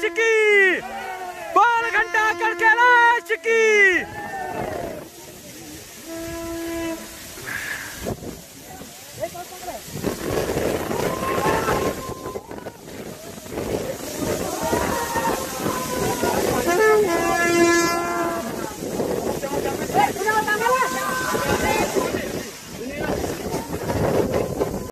chiquis.